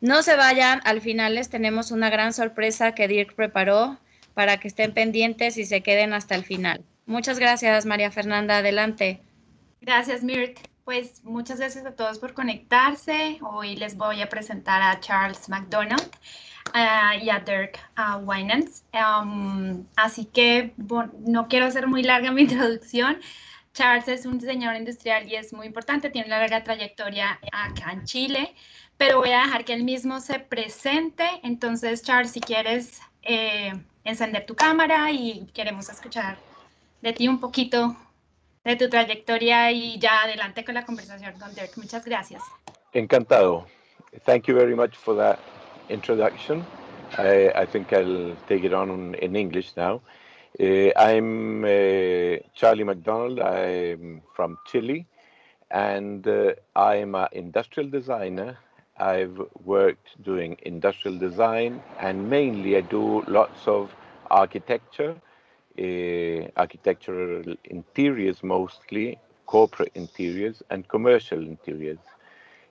No se vayan, al final les tenemos una gran sorpresa que Dirk preparó para que estén pendientes y se queden hasta el final. Muchas gracias, María Fernanda. Adelante. Gracias, Mirk. Pues muchas gracias a todos por conectarse. Hoy les voy a presentar a Charles McDonald uh, y a Dirk uh, Winans. Así que no quiero hacer muy larga mi introducción. Charles es un diseñador industrial y es muy importante, tiene una larga trayectoria acá en Chile, pero voy a dejar que él mismo se presente. Entonces, Charles, si quieres eh, encender tu cámara y queremos escuchar de ti un poquito de tu trayectoria y ya adelante con la conversación con Dirk. Muchas gracias. Encantado. Thank you very much for that introduction. I, I think I'll take it on in English now. Uh, I'm uh, Charlie McDonald. I'm from Chile, and uh, I'm an industrial designer. I've worked doing industrial design, and mainly I do lots of architecture, uh, architectural interiors mostly, corporate interiors, and commercial interiors.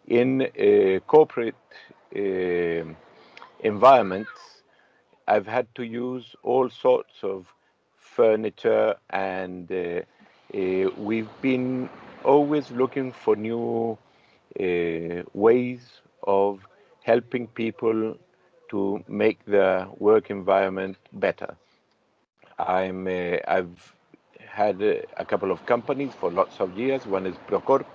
In uh, corporate uh, environments, I've had to use all sorts of furniture, and we've been always looking for new ways of helping people to make the work environment better. I'm I've had a, a, couple of companies for lots of years. One is Procorp,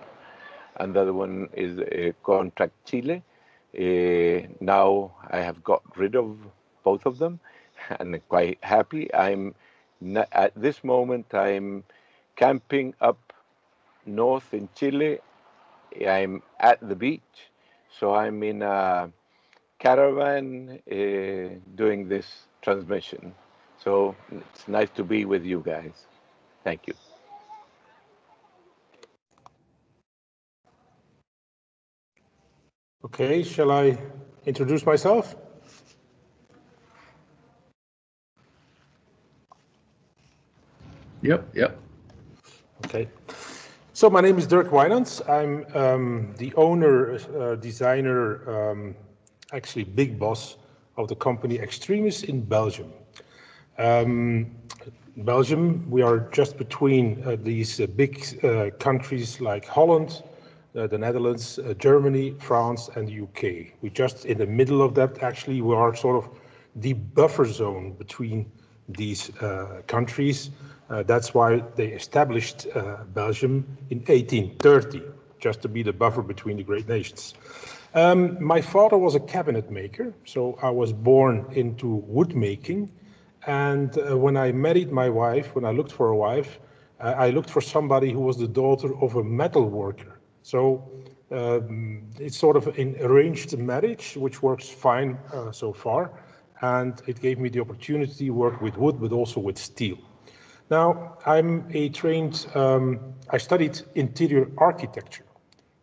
and the other one is uh, Contract Chile. Uh, now I have got rid of both of them, and quite happy. I'm at this moment, I'm camping up north in Chile. I'm at the beach, so I'm in a caravan uh, doing this transmission. So it's nice to be with you guys. Thank you. Okay, shall I introduce myself? Yep, yep. Okay. So my name is Dirk Wynants. I'm um, the owner, uh, designer, um, actually big boss of the company Extremis in Belgium. Um, Belgium, we are just between uh, these uh, big uh, countries like Holland, uh, the Netherlands, uh, Germany, France, and the UK. We're just in the middle of that. Actually, we are sort of the buffer zone between these countries. Uh, that's why they established uh, Belgium in 1830, just to be the buffer between the great nations. Um, my father was a cabinet maker, so I was born into wood making. And uh, when I married my wife, when I looked for a wife, uh, I looked for somebody who was the daughter of a metal worker. So um, it's sort of an arranged marriage, which works fine uh, so far. And it gave me the opportunity to work with wood, but also with steel. Now, I'm a trained, um, I studied interior architecture,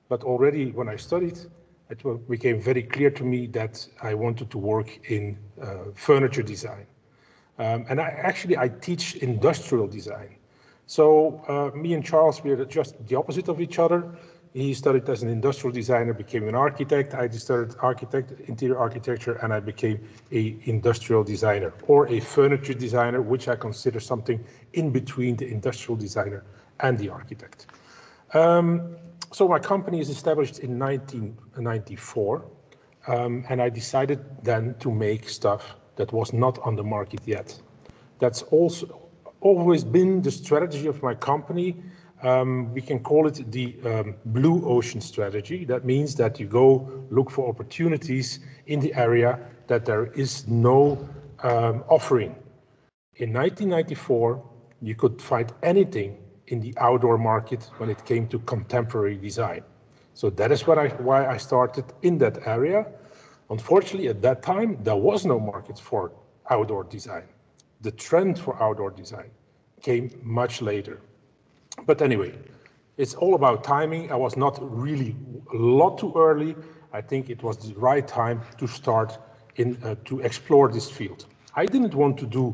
but already when I studied, it became very clear to me that I wanted to work in uh, furniture design. Um, and I actually, I teach industrial design. So uh, me and Charles, we are just the opposite of each other. He studied as an industrial designer, became an architect. I studied architect, interior architecture, and I became a industrial designer or a furniture designer, which I consider something in between the industrial designer and the architect. Um, so my company is established in 1994, um, and I decided then to make stuff that was not on the market yet. That's also always been the strategy of my company um, we can call it the um, blue ocean strategy. That means that you go look for opportunities in the area that there is no um, offering. In 1994, you could find anything in the outdoor market when it came to contemporary design. So that is I, why I started in that area. Unfortunately, at that time, there was no market for outdoor design. The trend for outdoor design came much later. But anyway, it's all about timing. I was not really a lot too early. I think it was the right time to start in uh, to explore this field. I didn't want to do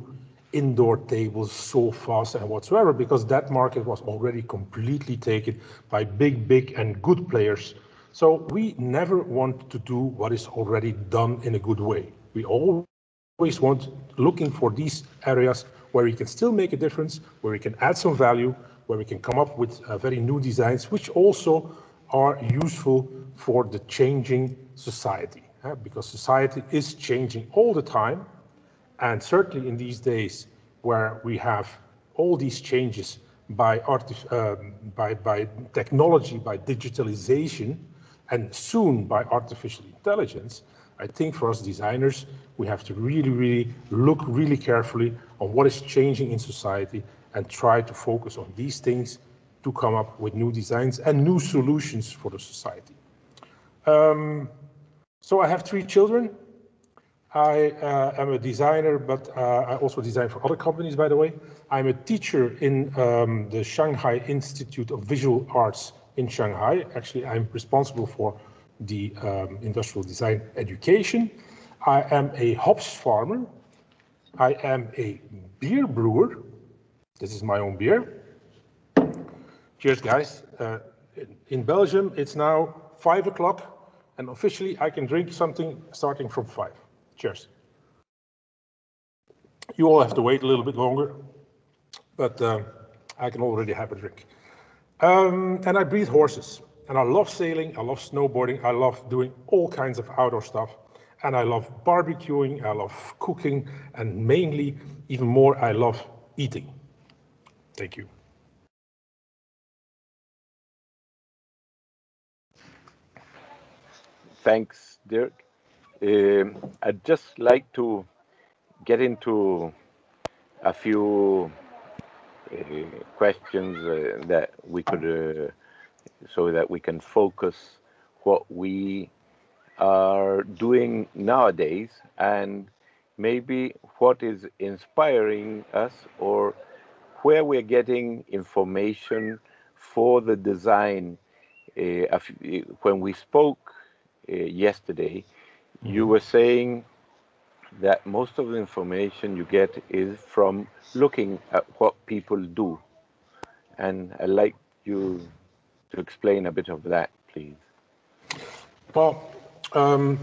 indoor tables, so fast and whatsoever because that market was already completely taken by big, big and good players So we never want to do what is already done in a good way. We always want looking for these areas where we can still make a difference, where we can add some value, where we can come up with uh, very new designs, which also are useful for the changing society. Uh, because society is changing all the time. And certainly in these days where we have all these changes by, um, by, by technology, by digitalization, and soon by artificial intelligence, I think for us designers, we have to really, really look really carefully on what is changing in society and try to focus on these things to come up with new designs and new solutions for the society. Um, so I have three children. I uh, am a designer, but uh, I also design for other companies, by the way. I'm a teacher in um, the Shanghai Institute of Visual Arts in Shanghai. Actually, I'm responsible for the um, industrial design education. I am a hops farmer. I am a beer brewer. This is my own beer. Cheers, guys. Uh, in Belgium, it's now five o'clock, and officially I can drink something starting from five. Cheers. You all have to wait a little bit longer, but uh, I can already have a drink. Um, and I breed horses. And I love sailing, I love snowboarding, I love doing all kinds of outdoor stuff. And I love barbecuing, I love cooking, and mainly, even more, I love eating. Thank you. Thanks, Dirk. Um, I'd just like to get into a few uh, questions uh, that we could, uh, so that we can focus what we are doing nowadays and maybe what is inspiring us or where we're getting information for the design. Uh, when we spoke uh, yesterday, you mm-hmm. were saying that most of the information you get is from looking at what people do. And I'd like you to explain a bit of that, please. Well, um,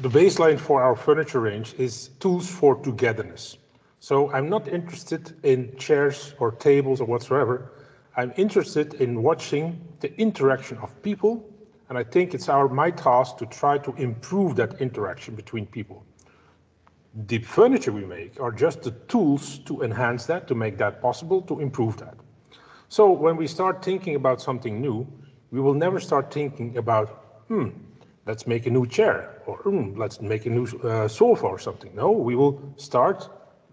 the baseline for our furniture range is tools for togetherness. So I'm not interested in chairs or tables or whatsoever. I'm interested in watching the interaction of people and I think it's our my task to try to improve that interaction between people the furniture we make are just the tools to enhance that, to make that possible, to improve that. So when we start thinking about something new, we will never start thinking about, hmm, let's make a new chair or hmm, let's make a new uh, sofa or something. No, we will start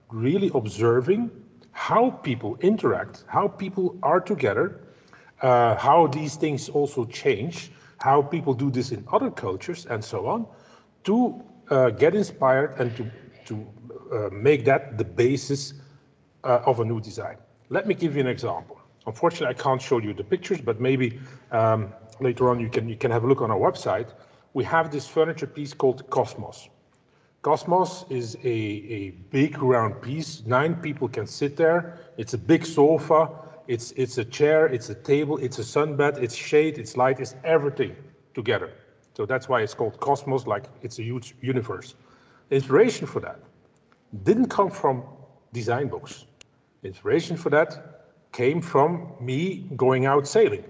really observing how people interact, how people are together, uh, how these things also change, how people do this in other cultures and so on, to uh, get inspired and to to uh, make that the basis uh, of a new design. Let me give you an example. Unfortunately, I can't show you the pictures, but maybe um, later on you can, you can have a look on our website. We have this furniture piece called Kosmos. Kosmos is a, a big round piece. Nine people can sit there. It's a big sofa. It's, it's a chair. It's a table. It's a sunbed. It's shade. It's light. It's everything together. So that's why it's called Kosmos, like it's a huge universe inspiration for that didn't come from design books. Inspiration for that came from me going out sailing.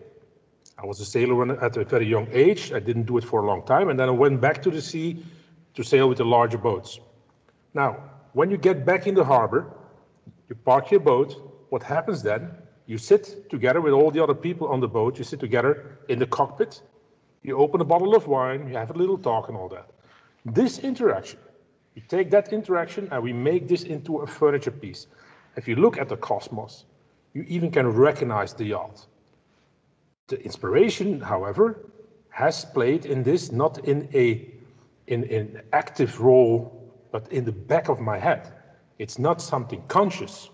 I was a sailor at a very young age. I didn't do it for a long time. And then I went back to the sea to sail with the larger boats. Now, when you get back in the harbor, you park your boat. What happens then? You sit together with all the other people on the boat. You sit together in the cockpit. You open a bottle of wine. You have a little talk and all that. This interaction we take that interaction and we make this into a furniture piece. If you look at the cosmos, you even can recognize the yacht. The inspiration, however, has played in this not in a in an active role, but in the back of my head. It's not something conscious.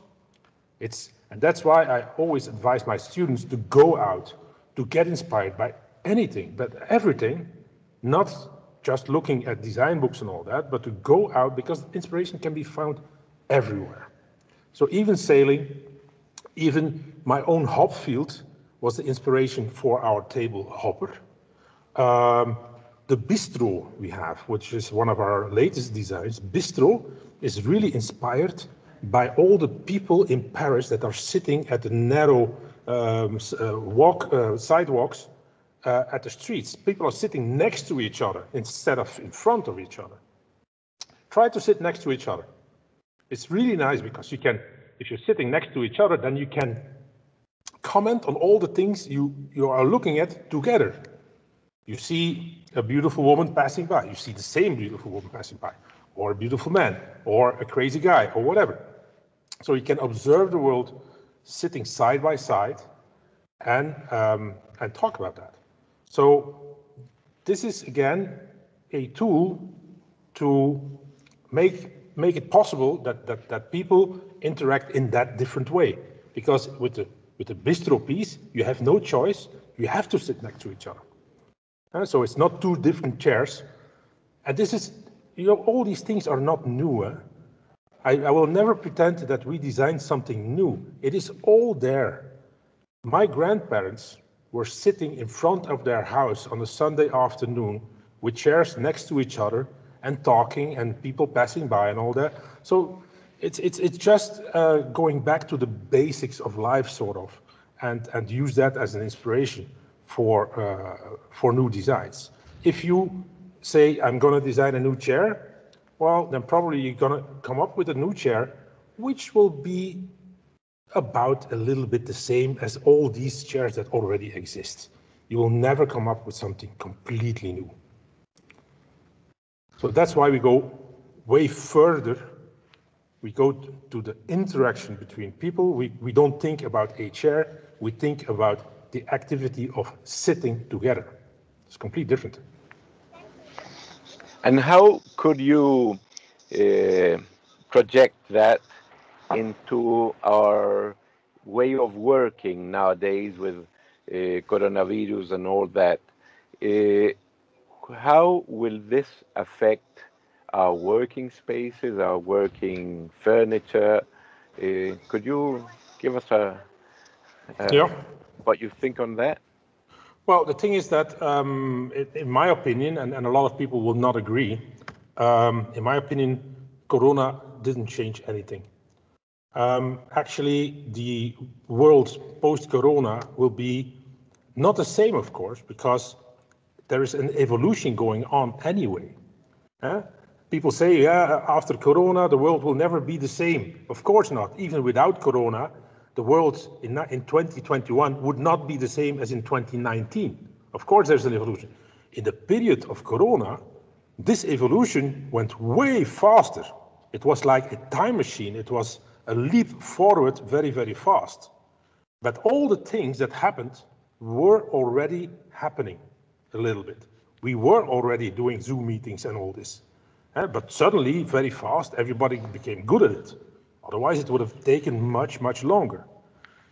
It's and that's why I always advise my students to go out to get inspired by anything, but everything, not just looking at design books and all that, but to go out because inspiration can be found everywhere. So even sailing, even my own hop field was the inspiration for our table hopper. Um, the bistro we have, which is one of our latest designs, bistro is really inspired by all the people in Paris that are sitting at the narrow um, uh, walk uh, sidewalks uh, at the streets. People are sitting next to each other instead of in front of each other. Try to sit next to each other. It's really nice because you can, if you're sitting next to each other, then you can comment on all the things you, you are looking at together. You see a beautiful woman passing by. You see the same beautiful woman passing by, or a beautiful man, or a crazy guy, or whatever. So you can observe the world sitting side by side and, um, and talk about that. So this is, again, a tool to make, make it possible that, that, that people interact in that different way. Because with the, with the bistro piece, you have no choice. You have to sit next to each other. Uh, so it's not two different chairs. And this is, you know, all these things are not new. Eh? I, I will never pretend that we designed something new. It is all there. My grandparents were sitting in front of their house on a Sunday afternoon with chairs next to each other and talking and people passing by and all that. So it's it's it's just uh, going back to the basics of life, sort of, and and use that as an inspiration for uh, for new designs. If you say I'm going to design a new chair, well, then probably you're going to come up with a new chair, which will be about a little bit the same as all these chairs that already exist. You will never come up with something completely new. So that's why we go way further. We go to the interaction between people. We, we don't think about a chair. We think about the activity of sitting together. It's completely different. And how could you uh, project that into our way of working nowadays with uh, coronavirus and all that? Uh, how will this affect our working spaces, our working furniture? Uh, could you give us a, a yeah. What you think on that? Well, the thing is that, um, in my opinion, and, and, a lot of people will not agree, um, in my opinion, Corona didn't change anything. Um, actually, the world post-Corona will be not the same, of course, because there is an evolution going on anyway. Eh? People say, yeah, after Corona, the world will never be the same. Of course not. Even without Corona, the world in, in 2021 would not be the same as in 2019. Of course, there's an evolution. In the period of Corona, this evolution went way faster. It was like a time machine. It was a leap forward very, very fast. But all the things that happened were already happening a little bit. We were already doing Zoom meetings and all this. Uh, but suddenly, very fast, everybody became good at it. Otherwise, it would have taken much, much longer.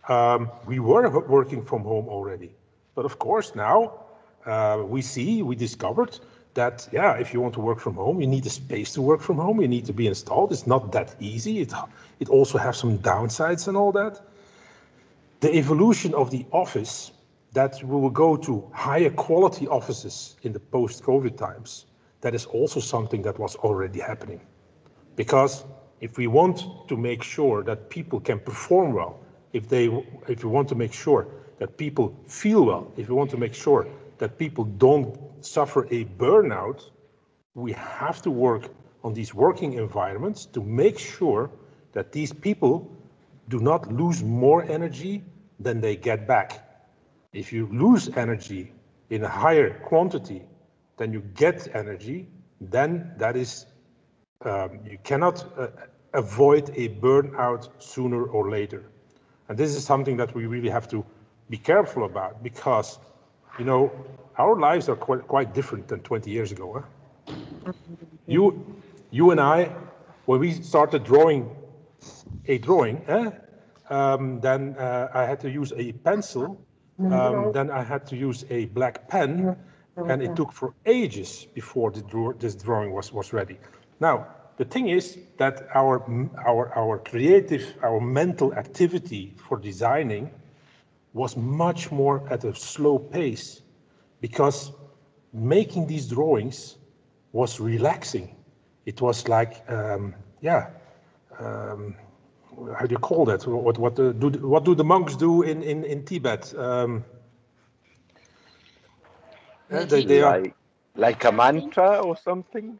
Um, we were working from home already. But of course, now uh, we see, we discovered that, yeah, if you want to work from home, you need a space to work from home. You need to be installed. It's not that easy. It, it also has some downsides and all that. The evolution of the office that we will go to higher quality offices in the post-COVID times, that is also something that was already happening. Because if we want to make sure that people can perform well, if they, if we want to make sure that people feel well, if we want to make sure that people don't suffer a burnout, we have to work on these working environments to make sure that these people do not lose more energy than they get back. If you lose energy in a higher quantity than you get energy, then that is, um, you cannot uh, avoid a burnout sooner or later. And this is something that we really have to be careful about because, you know, our lives are quite, quite different than 20 years ago. Huh? You, you and I, when we started drawing a drawing, eh, um, then uh, I had to use a pencil, um, then I had to use a black pen, and it took for ages before draw this drawing was, was ready. Now, the thing is that our, our, our creative, our mental activity for designing was much more at a slow pace because making these drawings was relaxing. It was like, um, yeah, um, how do you call that? What what do what do the monks do in in in Tibet? Um, they, they are like, like a mantra or something.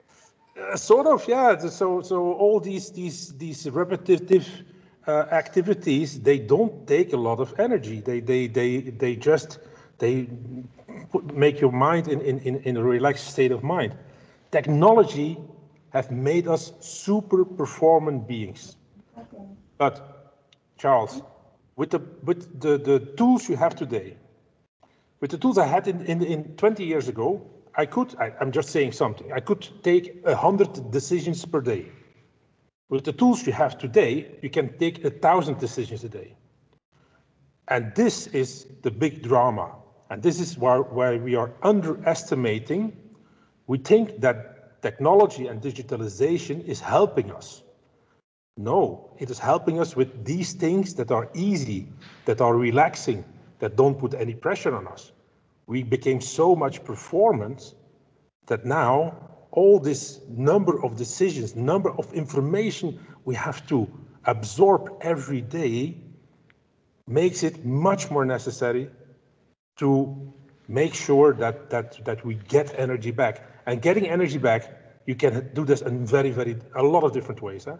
Uh, sort of, yeah. So so all these these these repetitive uh, activities they don't take a lot of energy. They they they they just they put, make your mind in, in, in a relaxed state of mind. Technology have made us super performant beings. Okay. But Charles, with the with the, the tools you have today, with the tools I had in, in, in 20 years ago, I could, I, am just saying something, I could take a hundred decisions per day. With the tools you have today, you can take a thousand decisions a day. And this is the big drama. And this is why, why we are underestimating. We think that technology and digitalization is helping us. No, it is helping us with these things that are easy, that are relaxing, that don't put any pressure on us. We became so much performance that now all this number of decisions, number of information we have to absorb every day makes it much more necessary to make sure that, that, that we get energy back. And getting energy back, you can do this in very, very, a lot of different ways. Huh?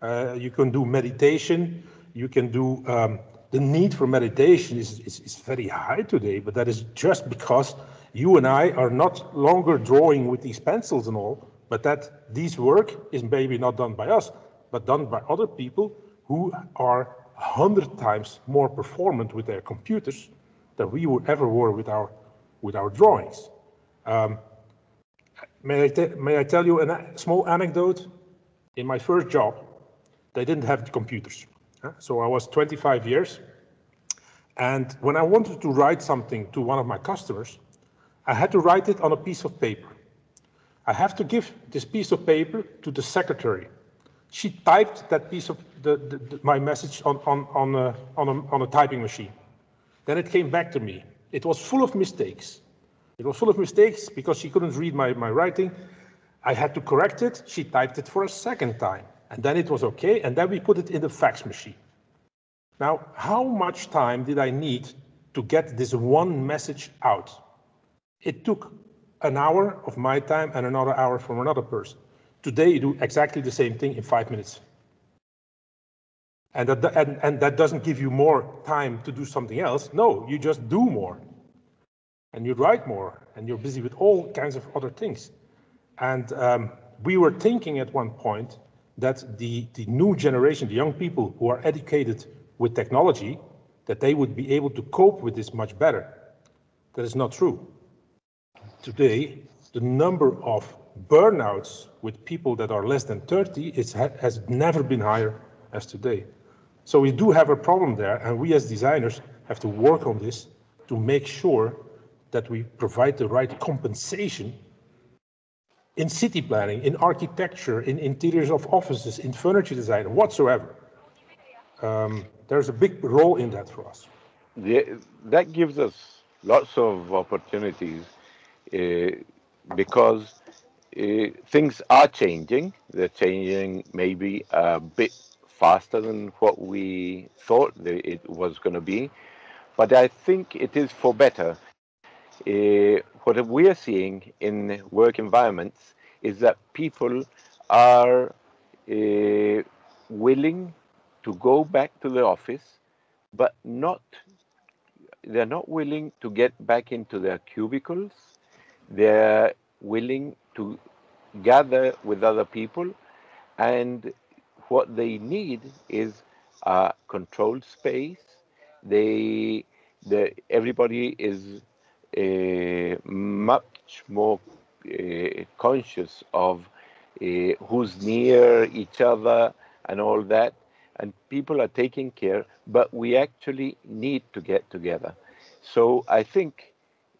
Uh, you can do meditation, you can do, um, the need for meditation is, is, is very high today, but that is just because you and I are not longer drawing with these pencils and all, but that this work is maybe not done by us, but done by other people who are hundred times more performant with their computers than we ever were with our with our drawings. Um, may, I may I tell you a small anecdote? In my first job, they didn't have the computers. So I was 25 years. And when I wanted to write something to one of my customers, I had to write it on a piece of paper. I have to give this piece of paper to the secretary. She typed that piece of the, the, the, my message on, on, on, a, on, a, on a typing machine. Then it came back to me. It was full of mistakes. It was full of mistakes because she couldn't read my, my writing. I had to correct it. She typed it for a second time. And then it was okay. And then we put it in the fax machine. Now, how much time did I need to get this one message out? It took an hour of my time and another hour from another person. Today, you do exactly the same thing in five minutes. And that, and, and that doesn't give you more time to do something else. No, you just do more. And you write more, and you're busy with all kinds of other things. And um, we were thinking at one point that the, the new generation, the young people who are educated with technology, that they would be able to cope with this much better. That is not true. Today, the number of burnouts with people that are less than 30 is, has never been higher as today. So we do have a problem there, and we as designers have to work on this to make sure that we provide the right compensation in city planning, in architecture, in interiors of offices, in furniture design, whatsoever. Um, there's a big role in that for us. Yeah, that gives us lots of opportunities uh, because uh, things are changing. They're changing maybe a bit faster than what we thought it was going to be. But I think it is for better. Uh, what we are seeing in work environments is that people are uh, willing to go back to the office, but not they're not willing to get back into their cubicles. They're willing to gather with other people and what they need is a controlled space. They, the, everybody is uh, much more uh, conscious of uh, who's near each other and all that. And people are taking care, but we actually need to get together. So I think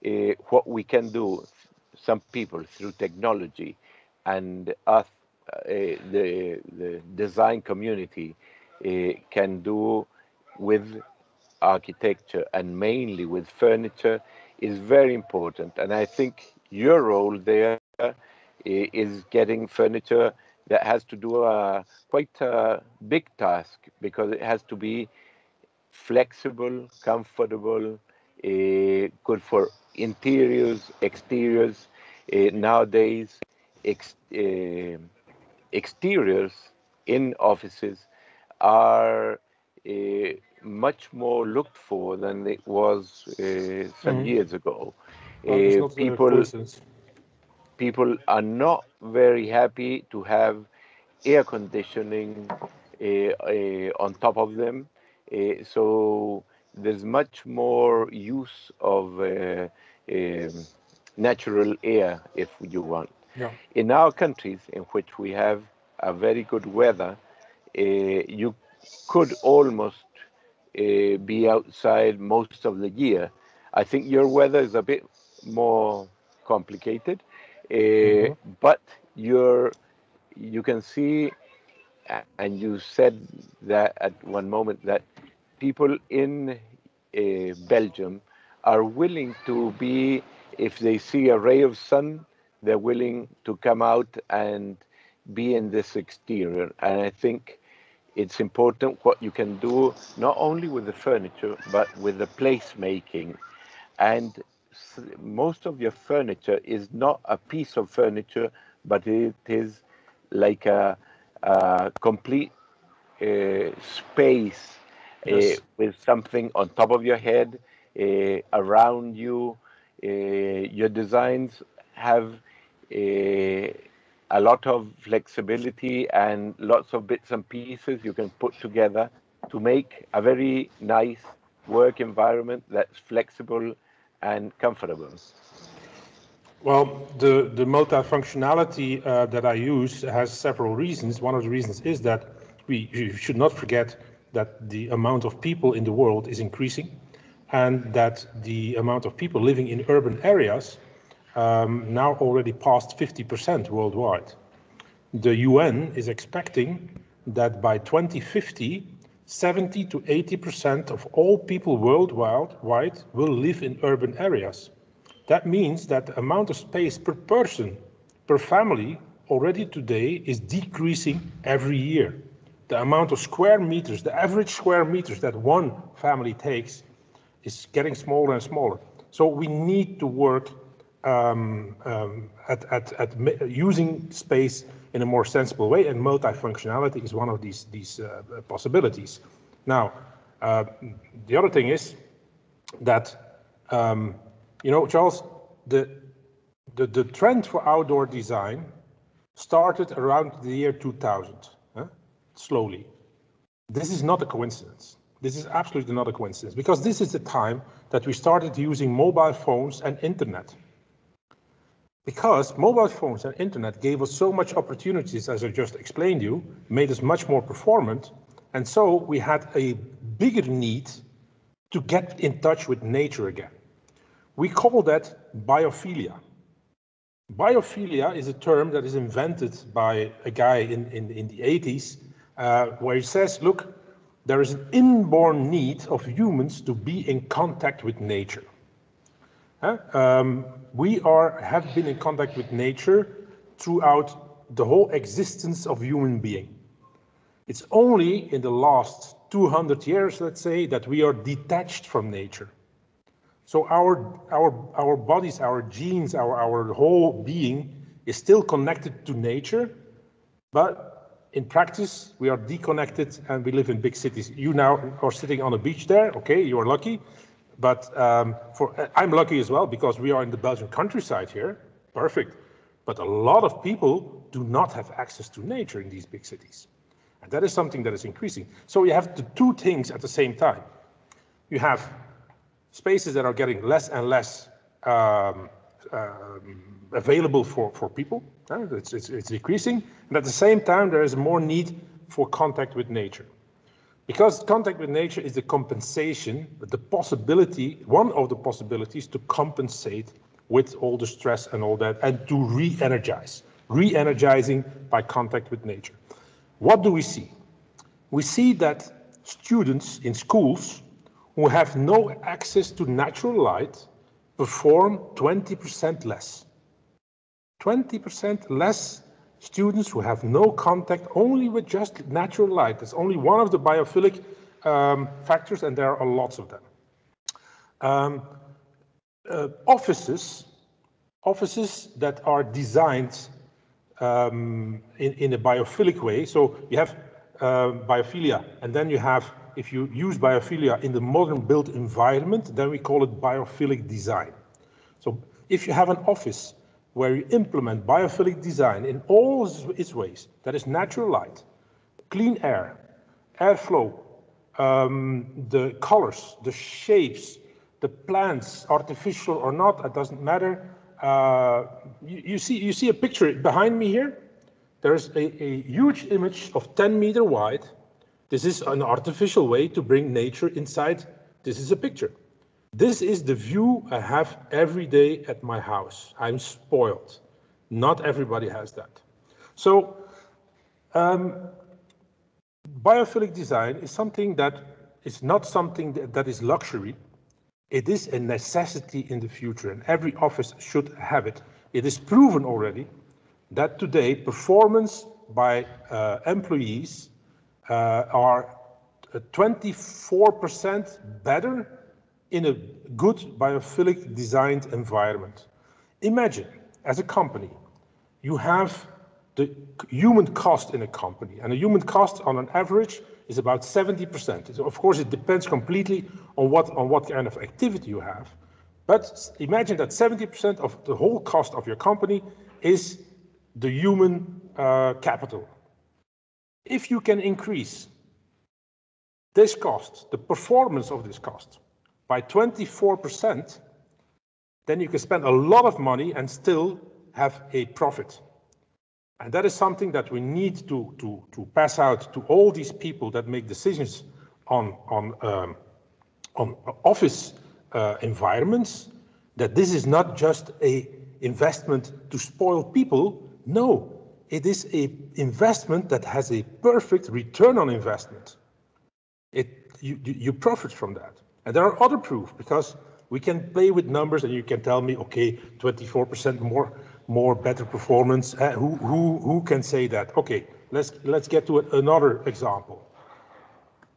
uh, what we can do, some people through technology and us uh, the, the design community uh, can do with architecture and mainly with furniture is very important. And I think your role there is getting furniture that has to do a quite a big task because it has to be flexible, comfortable, uh, good for interiors, exteriors. Uh, nowadays, ex uh, exteriors in offices are much more looked for than it was some mm -hmm. years ago. people people are not very happy to have air conditioning uh, uh, on top of them. Uh, so there's much more use of natural air, if you want. Yeah. In our countries, in which we have a very good weather, uh, you could almost uh, be outside most of the year. I think your weather is a bit more complicated mm-hmm. but you're you can see and you said that at one moment that people in uh, Belgium are willing to be if they see a ray of sun they're willing to come out and be in this exterior and I think it's important what you can do not only with the furniture but with the placemaking and most of your furniture is not a piece of furniture, but it is like a, a complete uh, space uh, yes. uh, with something on top of your head, uh, around you. Uh, your designs have uh, a lot of flexibility and lots of bits and pieces you can put together to make a very nice work environment that's flexible and comfortable? Well, the, the multifunctionality uh, that I use has several reasons. One of the reasons is that we should not forget that the amount of people in the world is increasing and that the amount of people living in urban areas um, now already passed 50% worldwide. The UN is expecting that by 2050, 70 to 80% of all people worldwide will live in urban areas. That means that the amount of space per person, per family, already today is decreasing every year. The amount of square meters, the average square meters that one family takes is getting smaller and smaller. So we need to work um, um, at, at, at using space in a more sensible way, and multifunctionality is one of these, these uh, possibilities. Now, uh, the other thing is that, um, you know, Charles, the, the, the trend for outdoor design started around the year 2000, huh? slowly. This is not a coincidence. This is absolutely not a coincidence because this is the time that we started using mobile phones and internet because mobile phones and internet gave us so much opportunities, as I just explained you, made us much more performant. And so we had a bigger need to get in touch with nature again. We call that biophilia. Biophilia is a term that is invented by a guy in, in, in the 80s, uh, where he says, look, there is an inborn need of humans to be in contact with nature. Um, we are, have been in contact with nature throughout the whole existence of human being. It's only in the last 200 years, let's say, that we are detached from nature. So our, our, our bodies, our genes, our, our whole being is still connected to nature, but in practice, we are deconnected and we live in big cities. You now are sitting on a beach there, okay, you are lucky. But um, for, I'm lucky as well because we are in the Belgian countryside here. Perfect. But a lot of people do not have access to nature in these big cities. And that is something that is increasing. So you have the two things at the same time. You have spaces that are getting less and less um, um, available for, for people. It's, it's, it's decreasing. And at the same time, there is more need for contact with nature. Because contact with nature is the compensation, the possibility, one of the possibilities to compensate with all the stress and all that, and to re-energize, re-energizing by contact with nature. What do we see? We see that students in schools who have no access to natural light perform 20% less. 20% less students who have no contact only with just natural light. It's only one of the biophilic um, factors, and there are lots of them. Um, uh, offices, offices that are designed um, in, in a biophilic way. So you have uh, biophilia, and then you have, if you use biophilia in the modern built environment, then we call it biophilic design. So if you have an office where you implement biophilic design in all its ways, that is natural light, clean air, airflow, um, the colors, the shapes, the plants, artificial or not, it doesn't matter. Uh, you, you, see, you see a picture behind me here. There's a, a huge image of 10 meter wide. This is an artificial way to bring nature inside. This is a picture. This is the view I have every day at my house. I'm spoiled. Not everybody has that. So um, biophilic design is something that is not something that, that is luxury. It is a necessity in the future and every office should have it. It is proven already that today performance by uh, employees uh, are 24% uh, better in a good biophilic designed environment. Imagine, as a company, you have the human cost in a company, and the human cost on an average is about 70%. So of course, it depends completely on what, on what kind of activity you have. But imagine that 70% of the whole cost of your company is the human uh, capital. If you can increase this cost, the performance of this cost, by 24%, then you can spend a lot of money and still have a profit. And that is something that we need to, to, to pass out to all these people that make decisions on, on, um, on office uh, environments, that this is not just a investment to spoil people. No, it is a investment that has a perfect return on investment. It, you, you profit from that. And there are other proof because we can play with numbers and you can tell me, okay, 24% more, more better performance. Uh, who, who, who can say that? Okay, let's, let's get to another example.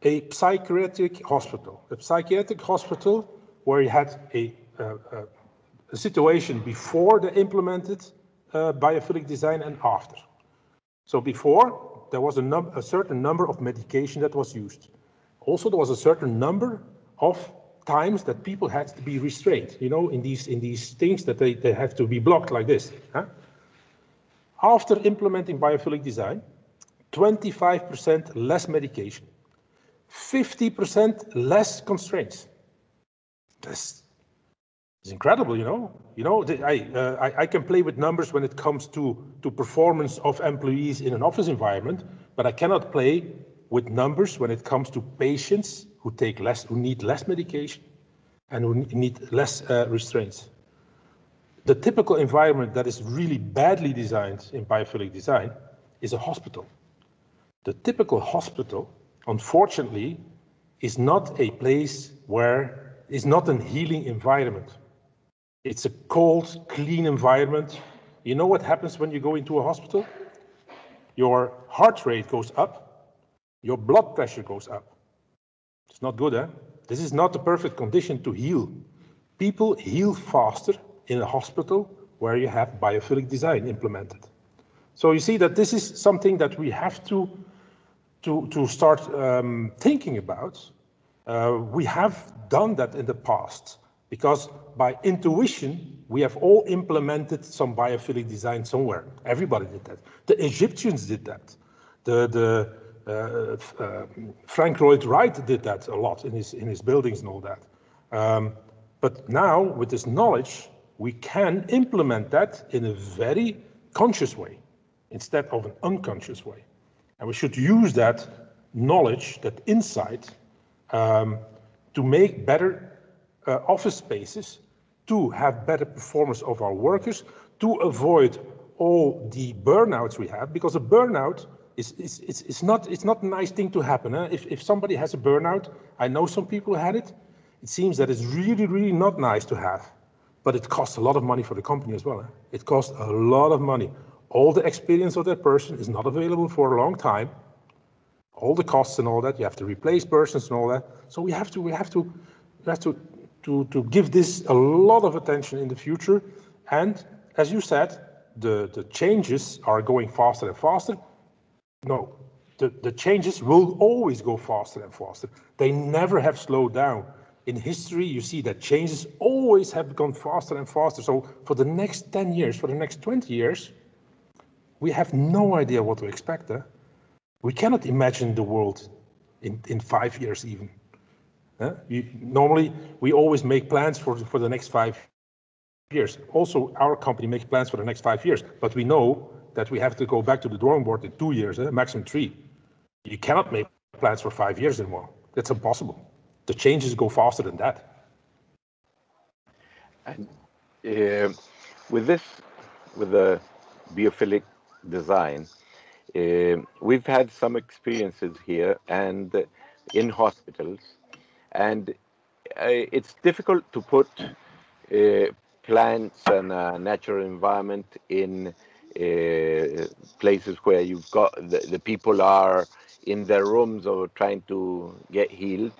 A psychiatric hospital, a psychiatric hospital where you had a, a situation before they implemented uh, biophilic design and after. So before, there was a, a certain number of medication that was used. Also, there was a certain number of times that people had to be restrained, you know, in these in these things that they, they have to be blocked like this. Huh? After implementing biophilic design, 25% less medication, 50% less constraints. That's it's incredible, you know. You know, I, uh, I, I can play with numbers when it comes to to performance of employees in an office environment, but I cannot play with numbers when it comes to patients who take less, who need less medication and who need less uh, restraints. The typical environment that is really badly designed in biophilic design is a hospital. The typical hospital, unfortunately, is not a place where is not a healing environment. It's a cold, clean environment. You know what happens when you go into a hospital? Your heart rate goes up, your blood pressure goes up, it's not good? This is not the perfect condition to heal. People heal faster in a hospital where you have biophilic design implemented. So you see that this is something that we have to, to, to start um, thinking about. Uh, we have done that in the past because by intuition, we have all implemented some biophilic design somewhere. Everybody did that. The Egyptians did that. The, the, uh, Frank Lloyd Wright did that a lot in his, in his buildings and all that. Um, but now, with this knowledge, we can implement that in a very conscious way instead of an unconscious way. And we should use that knowledge, that insight, um, to make better uh, office spaces, to have better performance of our workers, to avoid all the burnouts we have, because a burnout it's, it's, it's, not, it's not a nice thing to happen. Huh? If, if somebody has a burnout, I know some people had it, it seems that it's really, really not nice to have. but it costs a lot of money for the company as well. Eh? It costs a lot of money. All the experience of that person is not available for a long time. All the costs and all that, you have to replace persons and all that. So we have to, we have to, we have to, to, to give this a lot of attention in the future. And as you said, the, the changes are going faster and faster. No, the, the changes will always go faster and faster. They never have slowed down in history, you see that changes always have gone faster and faster. So for the next 10 years, for the next 20 years, we have no idea what to expect. Eh? We cannot imagine the world in, in five years even. Eh? You, normally, we always make plans for, for the next five years. Also, our company makes plans for the next five years, but we know that we have to go back to the drawing board in two years, eh? maximum three. You cannot make plans for five years anymore. That's impossible the changes go faster than that. And uh, with this, with the biophilic design, uh, we've had some experiences here and uh, in hospitals, and uh, it's difficult to put uh, plants and a natural environment in uh, places where you've got the, the people are in their rooms or trying to get healed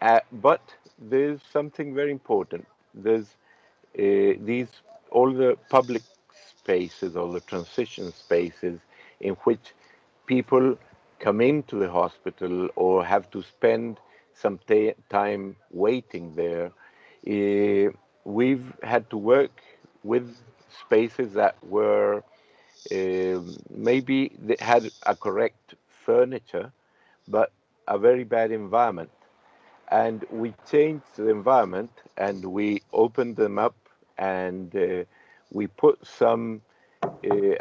uh, but there's something very important. There's uh, these all the public spaces, all the transition spaces in which people come into the hospital or have to spend some time waiting there. Uh, we've had to work with spaces that were uh, maybe they had a correct furniture, but a very bad environment and we changed the environment and we opened them up and uh, we put some uh,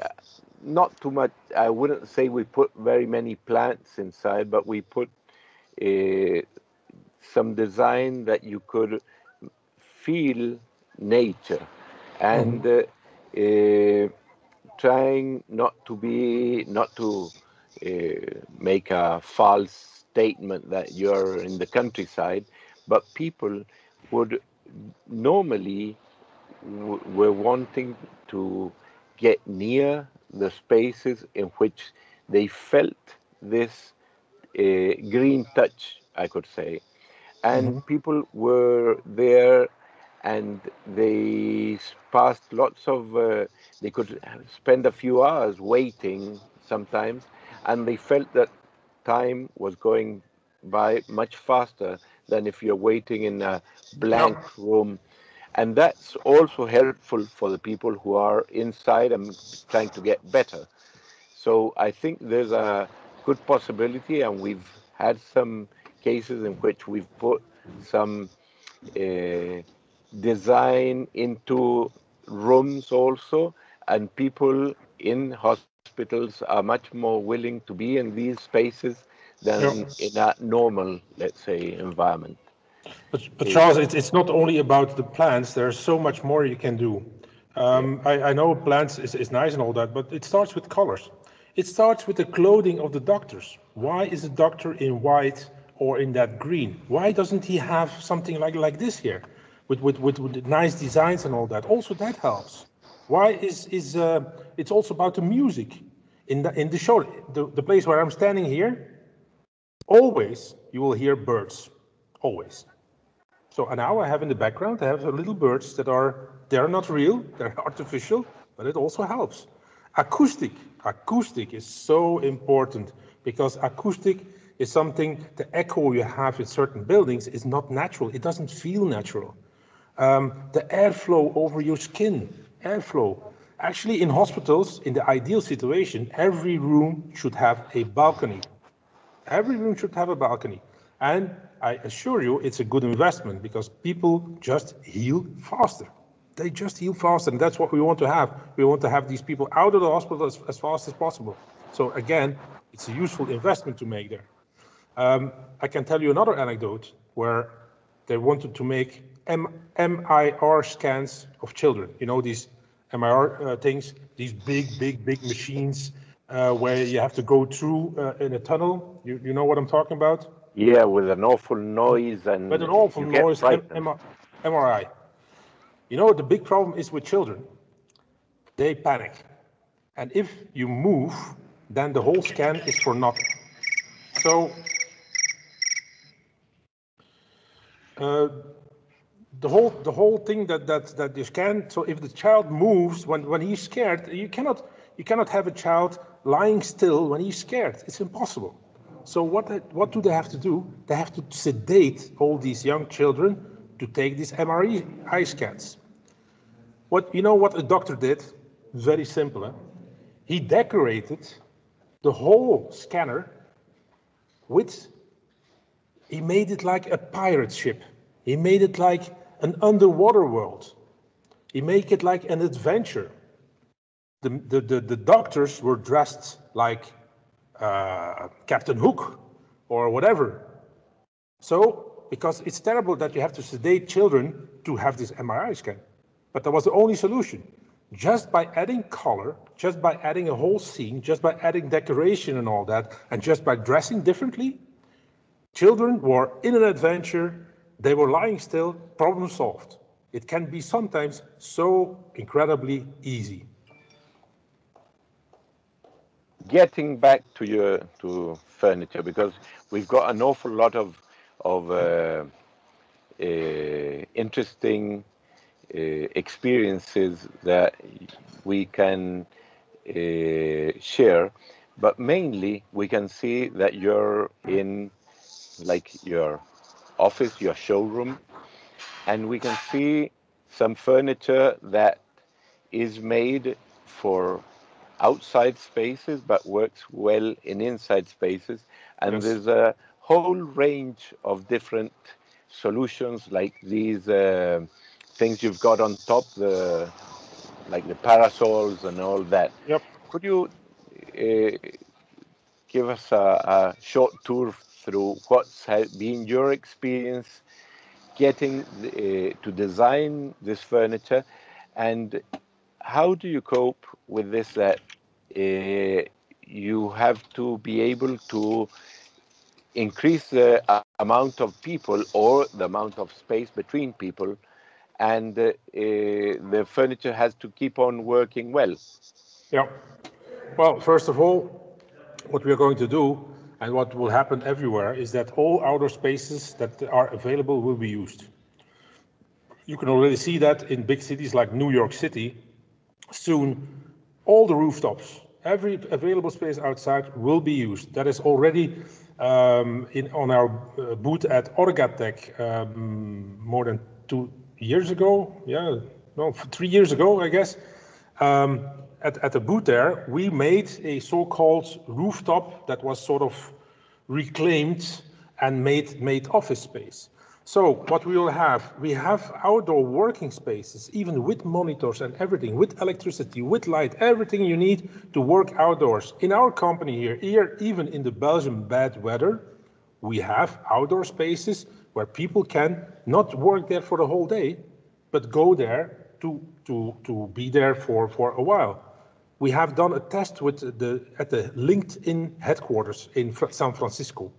not too much i wouldn't say we put very many plants inside but we put uh, some design that you could feel nature and mm-hmm. Trying not to be not to uh, make a false statement that you're in the countryside, but people would normally were wanting to get near the spaces in which they felt this uh, green touch, I could say. And mm-hmm. people were there and they passed lots of, uh, they could spend a few hours waiting sometimes, and they felt that time was going by much faster than if you're waiting in a blank room. And that's also helpful for the people who are inside and trying to get better. So I think there's a good possibility, and we've had some cases in which we've put some uh, design into rooms also, and people in hospitals are much more willing to be in these spaces than yeah. in a normal, let's say, environment. But, but Charles, it's, it's not only about the plants. There's so much more you can do. Um, I, I know plants is, is nice and all that, but it starts with colors. It starts with the clothing of the doctors. Why is the doctor in white or in that green? Why doesn't he have something like, like this here with, with, with, with nice designs and all that? Also, that helps. Why is is uh, it's also about the music in the in the show the, the place where I'm standing here. Always you will hear birds, always. So now I have in the background I have little birds that are they're not real, they're artificial, but it also helps. Acoustic, acoustic is so important because acoustic is something the echo you have in certain buildings is not natural. It doesn't feel natural. Um, the airflow over your skin airflow. Actually, in hospitals, in the ideal situation, every room should have a balcony. Every room should have a balcony. And I assure you, it's a good investment because people just heal faster. They just heal faster, and that's what we want to have. We want to have these people out of the hospital as, as fast as possible. So again, it's a useful investment to make there. Um, I can tell you another anecdote where they wanted to make M MIR scans of children. You know, these MIR uh, things, these big, big, big machines uh, where you have to go through uh, in a tunnel. You, you know what I'm talking about? Yeah, with an awful noise and. With an awful noise, MRI. You know, the big problem is with children. They panic. And if you move, then the whole scan is for nothing. So uh, the whole the whole thing that that that you scan. So if the child moves when when he's scared, you cannot you cannot have a child lying still when he's scared. It's impossible. So what what do they have to do? They have to sedate all these young children to take these MRI scans. What you know what a doctor did? Very simple. Eh? He decorated the whole scanner with. He made it like a pirate ship. He made it like an underwater world. He made it like an adventure. The, the, the, the doctors were dressed like uh, Captain Hook or whatever. So, because it's terrible that you have to sedate children to have this MRI scan. But that was the only solution. Just by adding color, just by adding a whole scene, just by adding decoration and all that, and just by dressing differently, children were in an adventure they were lying still, problem solved. It can be sometimes so incredibly easy. Getting back to your to furniture because we've got an awful lot of of uh, uh, interesting uh, experiences that we can uh, share, but mainly we can see that you're in like your office, your showroom, and we can see some furniture that is made for outside spaces but works well in inside spaces. And yes. there's a whole range of different solutions like these uh, things you've got on top, the like the parasols and all that. Yep. Could you uh, give us a, a short tour through what's been your experience getting uh, to design this furniture and how do you cope with this that uh, you have to be able to increase the uh, amount of people or the amount of space between people and uh, the furniture has to keep on working well? Yeah. Well first of all what we're going to do and what will happen everywhere is that all outdoor spaces that are available will be used. You can already see that in big cities like New York City. Soon, all the rooftops, every available space outside will be used. That is already um, in, on our uh, booth at Orgatec um, more than two years ago. Yeah, no, three years ago, I guess. Um, at, at the booth there, we made a so-called rooftop that was sort of reclaimed and made, made office space. So what we will have, we have outdoor working spaces, even with monitors and everything, with electricity, with light, everything you need to work outdoors. In our company here, here even in the Belgium bad weather, we have outdoor spaces where people can not work there for the whole day, but go there to, to, to be there for, for a while we have done a test with the at the LinkedIn headquarters in San Francisco.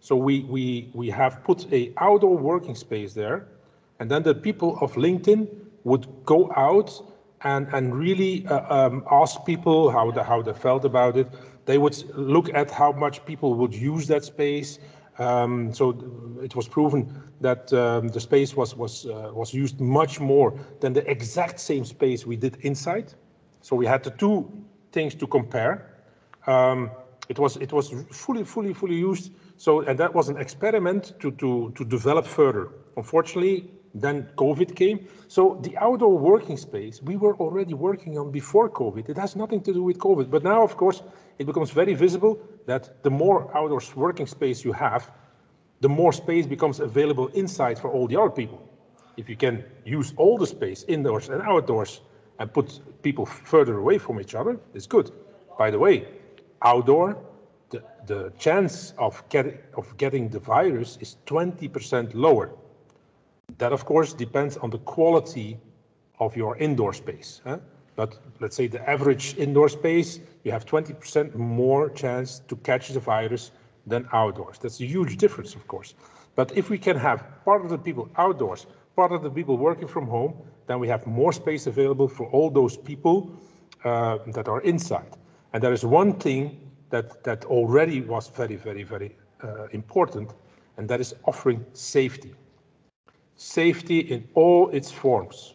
So we we we have put a outdoor working space there, and then the people of LinkedIn would go out and and really uh, um, ask people how the, how they felt about it. They would look at how much people would use that space. Um, so it was proven that um, the space was was uh, was used much more than the exact same space we did inside. So we had the two things to compare. Um, it was it was fully fully fully used. So and that was an experiment to to to develop further. Unfortunately, then COVID came. So the outdoor working space we were already working on before COVID. It has nothing to do with COVID. But now, of course, it becomes very visible that the more outdoors working space you have, the more space becomes available inside for all the other people. If you can use all the space indoors and outdoors and put people further away from each other is good. By the way, outdoor, the, the chance of, get, of getting the virus is 20% lower. That, of course, depends on the quality of your indoor space. Huh? But let's say the average indoor space, you have 20% more chance to catch the virus than outdoors. That's a huge difference, of course. But if we can have part of the people outdoors, part of the people working from home, then we have more space available for all those people uh, that are inside. And there is one thing that, that already was very, very, very uh, important, and that is offering safety. Safety in all its forms.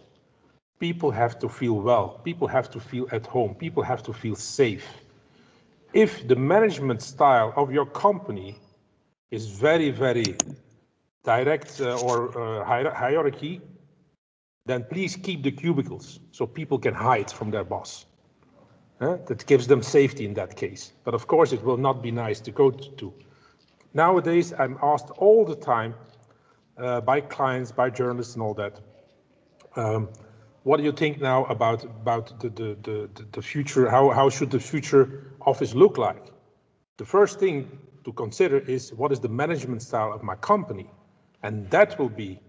People have to feel well. People have to feel at home. People have to feel safe. If the management style of your company is very, very direct uh, or uh, hierarchy, then please keep the cubicles so people can hide from their boss. Uh, that gives them safety in that case. But of course, it will not be nice to go to. Nowadays, I'm asked all the time uh, by clients, by journalists and all that, um, what do you think now about, about the, the, the, the future? How, how should the future office look like? The first thing to consider is what is the management style of my company? And that will be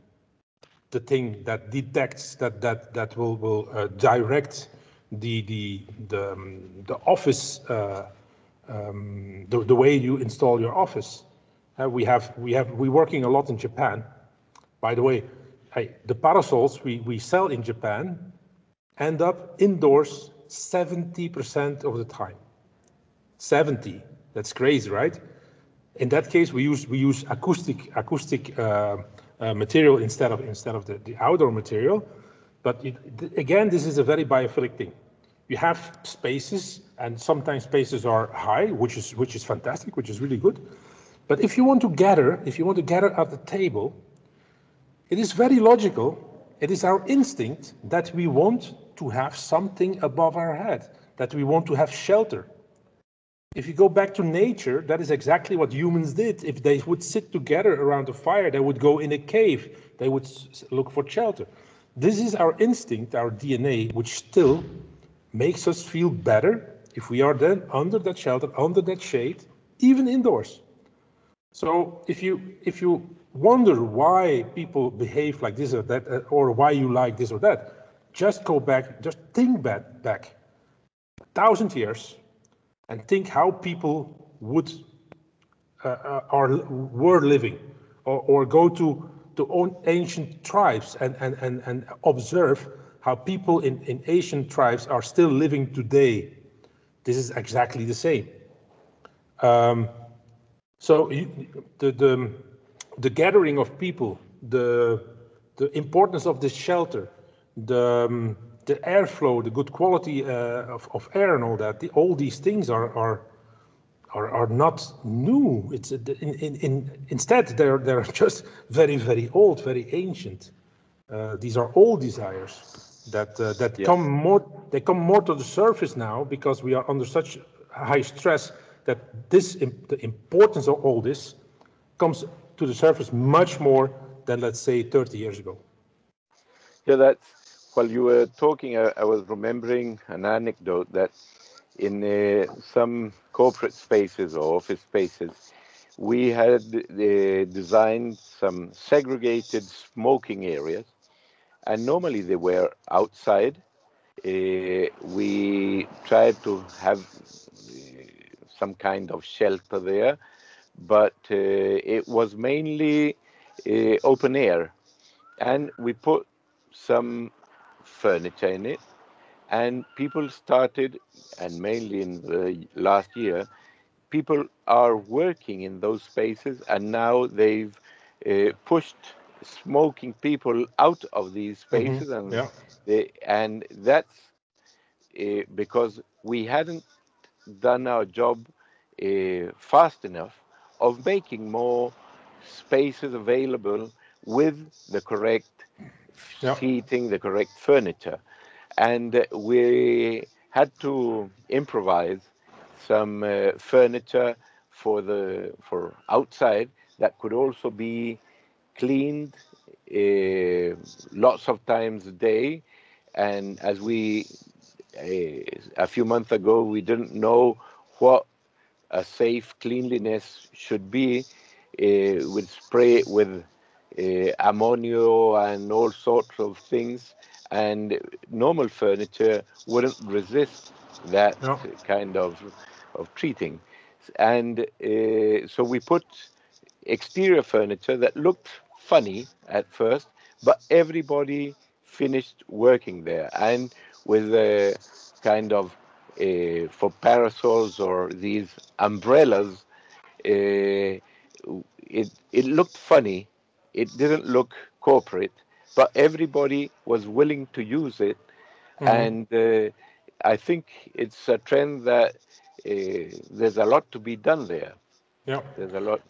the thing that detects that that that will will uh, direct the the the um, the office uh, um, the the way you install your office. Uh, we have we have we're working a lot in Japan. By the way, the parasols we we sell in Japan end up indoors 70% of the time. 70. That's crazy, right? In that case, we use we use acoustic acoustic uh, uh, material instead of instead of the, the outdoor material. But it, again, this is a very biophilic thing. You have spaces, and sometimes spaces are high, which is which is fantastic, which is really good. But if you want to gather, if you want to gather at the table, it is very logical. It is our instinct that we want to have something above our head, that we want to have shelter. If you go back to nature, that is exactly what humans did. If they would sit together around a fire, they would go in a cave, they would look for shelter. This is our instinct, our DNA, which still makes us feel better if we are then under that shelter, under that shade, even indoors. So if you if you wonder why people behave like this or that, uh, or why you like this or that, just go back, just think back, back a thousand years, and think how people would uh, uh, are were living, or, or go to to ancient tribes and, and, and, and observe how people in, in ancient tribes are still living today. This is exactly the same. Um, so the, the, the gathering of people, the, the importance of the shelter, the, um, the airflow, the good quality uh, of, of air and all that, the, all these things are, are, are, are not new. It's in, in, in, instead they're they're just very very old, very ancient. Uh, these are old desires that uh, that yes. come more they come more to the surface now because we are under such high stress that this the importance of all this comes to the surface much more than let's say 30 years ago. Yeah, that's while you were talking, I, I was remembering an anecdote that in uh, some corporate spaces or office spaces, we had uh, designed some segregated smoking areas, and normally they were outside. Uh, we tried to have uh, some kind of shelter there, but uh, it was mainly uh, open air, and we put some furniture in it. And people started, and mainly in the last year, people are working in those spaces, and now they've uh, pushed smoking people out of these mm-hmm. spaces, mm-hmm. and yeah. they, and that's uh, because we hadn't done our job uh, fast enough of making more spaces available with the correct yep. seating, the correct furniture. And we had to improvise some uh, furniture for the for outside that could also be cleaned uh, lots of times a day. And as we uh, a few months ago, we didn't know what a safe cleanliness should be. Uh, with spray with uh, ammonia and all sorts of things. And normal furniture wouldn't resist that no. kind of of treating. And uh, so we put exterior furniture that looked funny at first, but everybody finished working there and with a kind of uh, for parasols or these umbrellas uh, it it looked funny it didn't look corporate but everybody was willing to use it mm-hmm. and uh, i think it's a trend that uh, there's a lot to be done there yeah there's a lot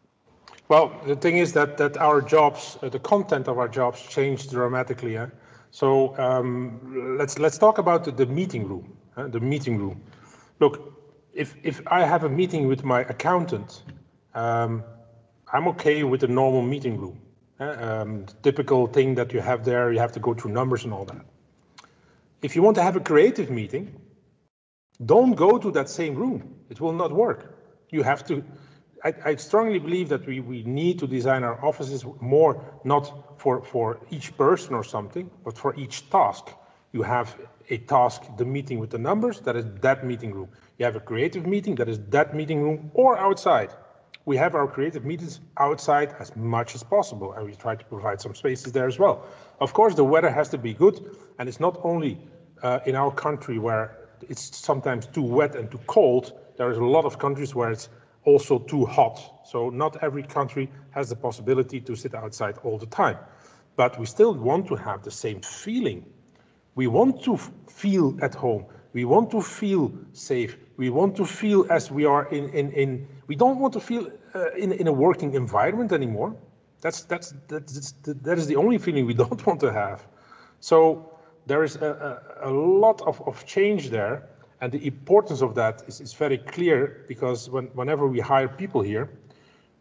well, the thing is that that our jobs, uh, the content of our jobs, changed dramatically. Eh? So um, let's let's talk about the, the meeting room. Eh? The meeting room. Look, if if I have a meeting with my accountant, um, I'm okay with the normal meeting room. Eh? Um, typical thing that you have there, you have to go through numbers and all that. If you want to have a creative meeting, don't go to that same room. It will not work. You have to I, I, strongly believe that we, we need to design our offices more not for, for each person or something, but for each task. You have a task, the meeting with the numbers, that is that meeting room. You have a creative meeting, that is that meeting room, or outside. We have our creative meetings outside as much as possible, and we try to provide some spaces there as well. Of course, the weather has to be good, and it's not only uh, in our country where it's sometimes too wet and too cold. There is a lot of countries where it's also too hot. So not every country has the possibility to sit outside all the time. But we still want to have the same feeling. We want to feel at home. We want to feel safe. We want to feel as we are in, in, in we don't want to feel uh, in, in a working environment anymore. That's, that's, that's, that is the only feeling we don't want to have. So there is a, a, a lot of, of change there. And the importance of that is, is very clear because when, whenever we hire people here,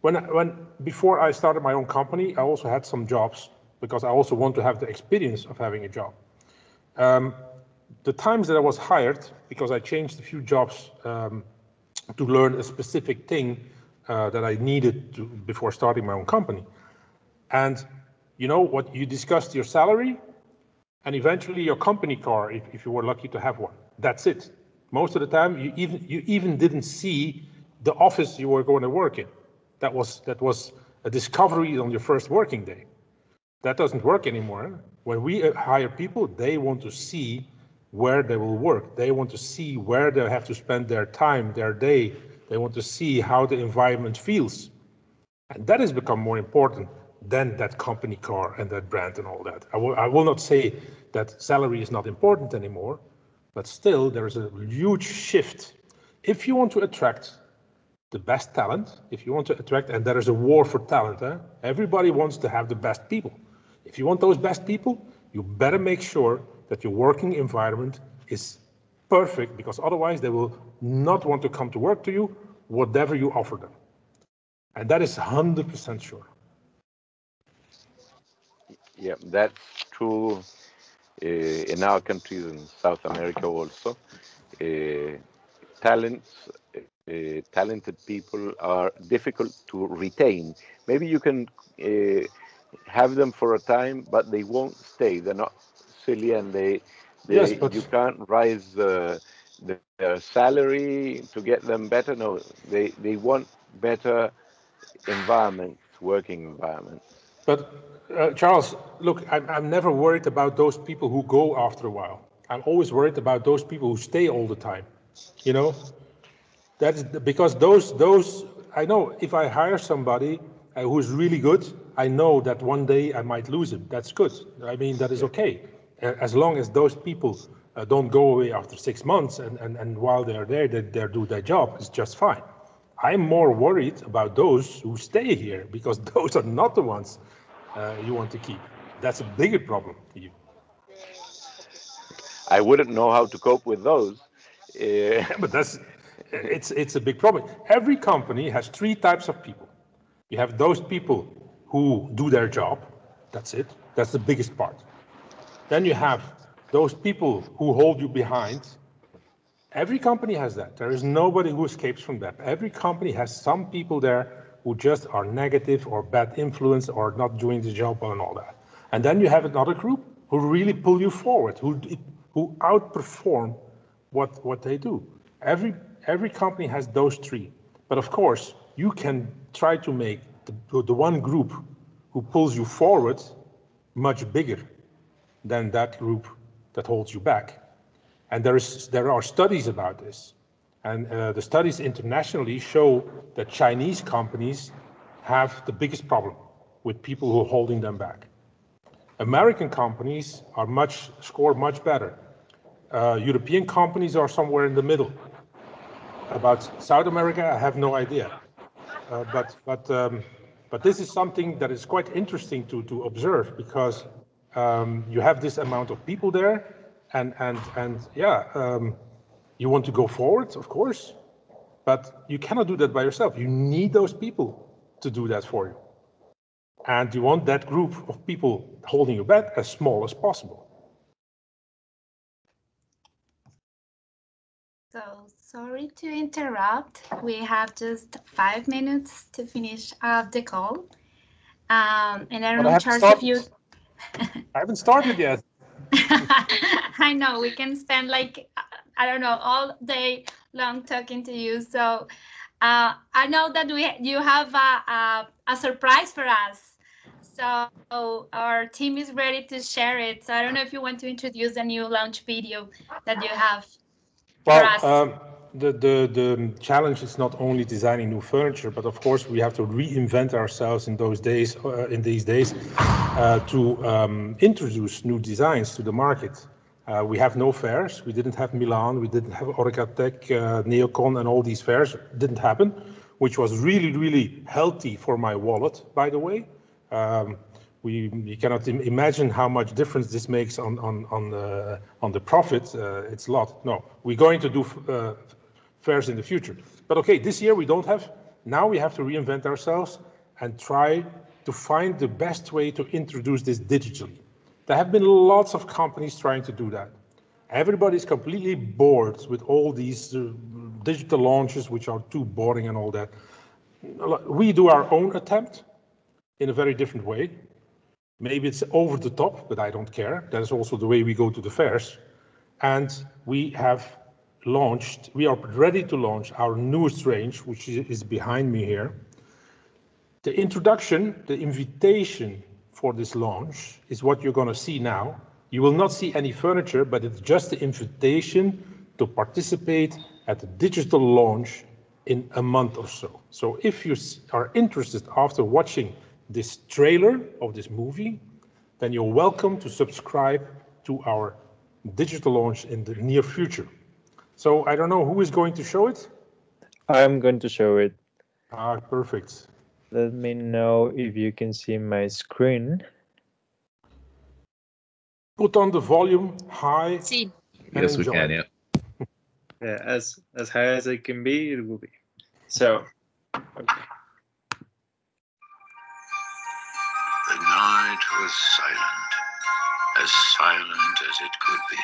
when, when before I started my own company, I also had some jobs because I also want to have the experience of having a job. Um, the times that I was hired, because I changed a few jobs um, to learn a specific thing uh, that I needed to, before starting my own company. And you know what, you discussed your salary and eventually your company car, if, if you were lucky to have one. That's it. Most of the time, you even you even didn't see the office you were going to work in. That was that was a discovery on your first working day. That doesn't work anymore. When we uh, hire people, they want to see where they will work. They want to see where they have to spend their time, their day. They want to see how the environment feels. And that has become more important than that company car and that brand and all that. I will, I will not say that salary is not important anymore, but still there is a huge shift. If you want to attract the best talent, if you want to attract, and there is a war for talent, eh? everybody wants to have the best people. If you want those best people, you better make sure that your working environment is perfect because otherwise they will not want to come to work to you, whatever you offer them. And that is 100% sure. Yeah, that's true Eh, in our countries in South America also. Eh, talents, eh, talented people are difficult to retain. Maybe you can have them for a time, but they won't stay. They're not silly and they, they yes, but... you can't rise the, the, their salary to get them better. No, they, they want better environments, working environments. But uh, Charles, look, I'm, I'm never worried about those people who go after a while. I'm always worried about those people who stay all the time. You know, that's because those those I know if I hire somebody uh, who's really good, I know that one day I might lose him. That's good. I mean, that is okay, as long as those people uh, don't go away after six months and, and, and while they're there, they, they do their job. It's just fine. I'm more worried about those who stay here because those are not the ones uh, you want to keep. That's a bigger problem for you. I wouldn't know how to cope with those. Uh, but that's it's it's a big problem. Every company has three types of people. You have those people who do their job. That's it. That's the biggest part. Then you have those people who hold you behind. Every company has that. There is nobody who escapes from that. Every company has some people there who just are negative or bad influence or not doing the job and all that. And then you have another group who really pull you forward, who who outperform what what they do. Every every company has those three. But of course, you can try to make the, the one group who pulls you forward much bigger. Than that group that holds you back. And there, is, there are studies about this. And uh, the studies internationally show that Chinese companies have the biggest problem with people who are holding them back. American companies are much score much better. Uh, European companies are somewhere in the middle. About South America, I have no idea. Uh, but but um, but this is something that is quite interesting to to observe because um, you have this amount of people there, and and and yeah, um, you want to go forward, of course, but you cannot do that by yourself. You need those people to do that for you, and you want that group of people holding you back as small as possible. So sorry to interrupt. We have just five minutes to finish up the call. Um, and I don't But I know, have Charles, if you. I haven't started yet. I know we can spend like I don't know all day long talking to you. So uh, I know that we you have a, a, a surprise for us. So our team is ready to share it. So I don't know if you want to introduce a new launch video that you have for us. Well, um, the, the, the challenge is not only designing new furniture, but of course we have to reinvent ourselves in those days, uh, in these days, uh, to um, introduce new designs to the market. Uh, we have no fairs. We didn't have Milan. We didn't have Orgatec, uh, Neocon, and all these fairs. Didn't happen, which was really, really healthy for my wallet, by the way. Um, we you cannot Im- imagine how much difference this makes on on on the on the profit. Uh, it's a lot. No, we're going to do uh, fairs in the future. But okay, this year we don't have. Now we have to reinvent ourselves and try to find the best way to introduce this digitally. There have been lots of companies trying to do that. Everybody's completely bored with all these uh, digital launches, which are too boring and all that. We do our own attempt in a very different way. Maybe it's over the top, but I don't care. That is also the way we go to the fairs. And we have launched, we are ready to launch our newest range, which is behind me here. The introduction, the invitation for this launch is what you're going to see now. You will not see any furniture, but it's just the invitation to participate at the digital launch in a month or so. So if you are interested after watching this trailer of this movie, then you're welcome to subscribe to our digital launch in the near future. So I don't know who is going to show it. I'm going to show it. Ah, perfect. Let me know if you can see my screen. Put on the volume high. Sí. and Yes, we can. Yeah. Yeah, as as high as it can be, it will be. So, okay. The night was silent, as silent as it could be.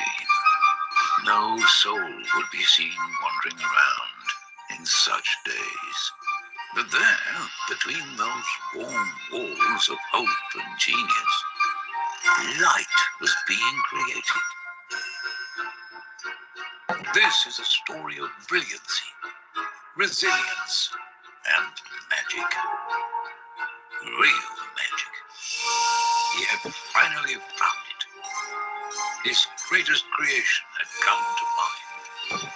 No soul would be seen wandering around in such days. But there, between those warm walls of hope and genius, light was being created. This is a story of brilliancy, resilience, and magic. Real magic. He had finally found. His greatest creation had come to mind.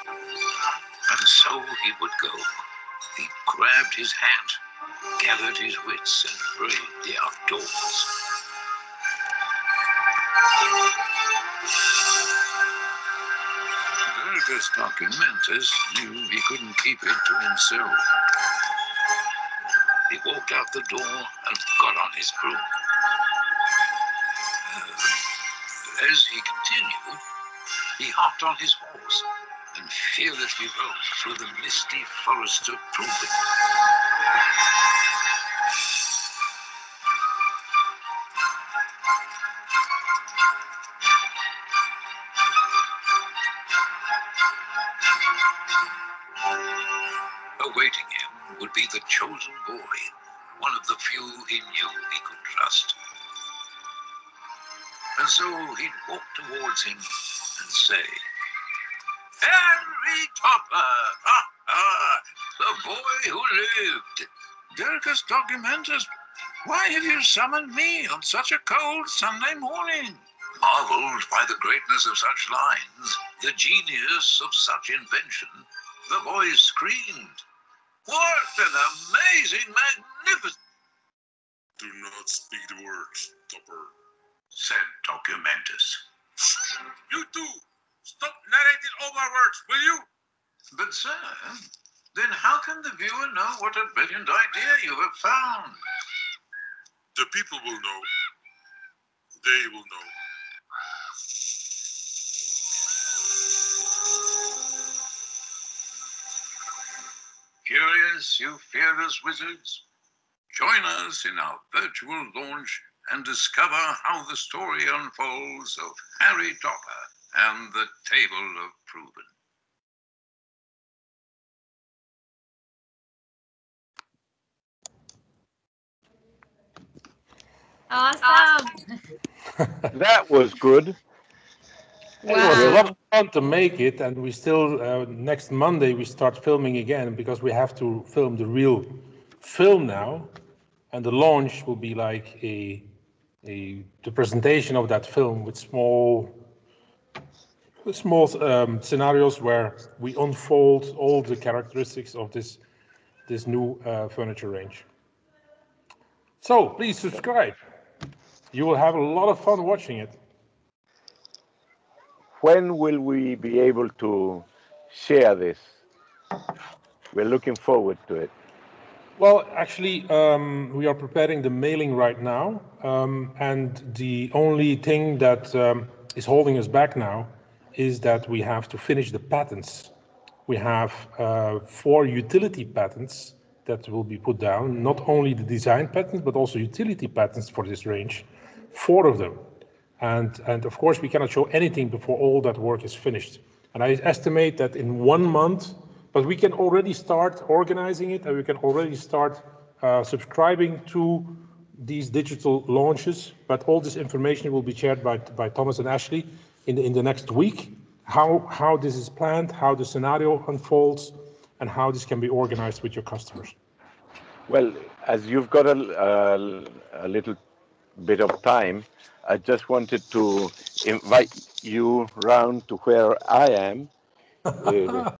And so he would go. He grabbed his hat, gathered his wits, and braved the outdoors. Burgess Documentus knew he couldn't keep it to himself. He walked out the door and got on his broom. As he continued, he hopped on his horse and fearlessly rode through the misty forest of Proven. And say, Henry Topper! Ha ha! The boy who lived! Dirkus Documentus, why have you summoned me on such a cold Sunday morning? Marveled by the greatness of such lines, the genius of such invention, the boy screamed, What an amazing, magnificent, Do not speak the words, Topper. said Documentus. You two, stop narrating all my words, will you? But, sir, then how can the viewer know what a brilliant idea you have found? The people will know. They will know. Curious, you fearless wizards? Join us in our virtual launch and discover how the story unfolds of Harry Topper and the Table of Proven. Awesome. That was good. It was a lot of fun to make it, and we still uh, next Monday we start filming again because we have to film the real film now, and the launch will be like a a the presentation of that film with small small um, scenarios where we unfold all the characteristics of this this new uh, furniture range. So please subscribe. You will have a lot of fun watching it. When will we be able to share this? We're looking forward to it. Well, actually, um, we are preparing the mailing right now, um, and the only thing that um, is holding us back now is that we have to finish the patents. We have uh, four utility patents that will be put down, not only the design patents, but also utility patents for this range, four of them. And, and of course, we cannot show anything before all that work is finished. And I estimate that in one month, but we can already start organizing it and we can already start uh, subscribing to these digital launches. But all this information will be shared by, by Thomas and Ashley in the, in the next week. How, how this is planned, how the scenario unfolds, and how this can be organized with your customers. Well, as you've got a, a, a little bit of time, I just wanted to invite you round to where I am. uh,